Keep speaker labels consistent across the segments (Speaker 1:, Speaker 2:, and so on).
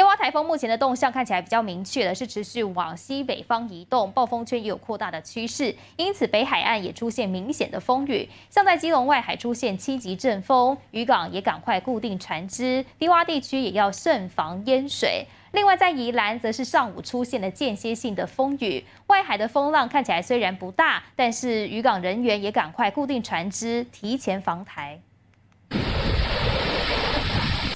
Speaker 1: 烟花台风目前的动向看起来比较明确的是持续往西北方移动，暴风圈也有扩大的趋势，因此北海岸也出现明显的风雨，像在基隆外海出现七级阵风，渔港也赶快固定船只，低洼地区也要慎防淹水。另外在宜兰则是上午出现了间歇性的风雨，外海的风浪看起来虽然不大，但是渔港人员也赶快固定船只，提前防台。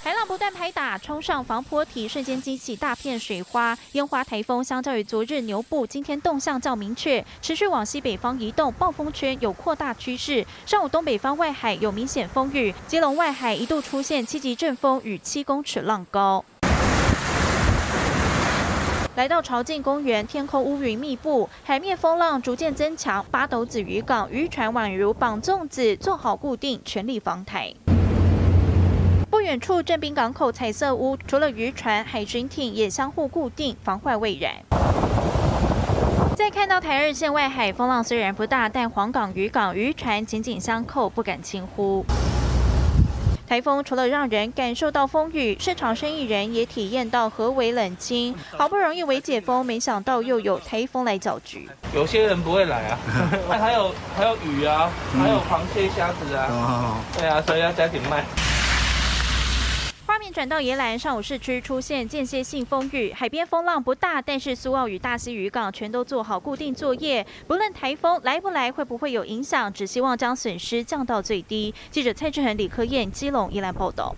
Speaker 2: 海浪不断拍打，冲上防坡体，瞬间激起大片水花。烟花台风相较于昨日牛步，今天动向较明确，持续往西北方移动，暴风圈有扩大趋势。上午东北方外海有明显风雨，基隆外海一度出现七级阵风与七公尺浪高。来到朝境公园，天空乌云密布，海面风浪逐渐增强。八斗子渔港渔船宛如绑粽子，做好固定，全力防台。不远处镇滨港口彩色屋，除了渔船、海巡艇也相互固定，防患未然。再看到台二线外海，风浪虽然不大，但黄港渔港渔船紧紧相扣，不敢轻忽。台风除了让人感受到风雨，市场生意人也体验到何为冷清。好不容易为解封，没想到又有台风来搅局。
Speaker 3: 有些人不会来啊，还有还有鱼啊，还有螃蟹、虾子啊，对啊，所以要加紧卖。
Speaker 2: 转到宜兰，上午市区出现间歇性风雨，海边风浪不大，但是苏澳与大溪渔港全都做好固定作业。不论台风来不来，会不会有影响，只希望将损失降到最低。记者蔡志恒、李科燕，基隆宜兰报道。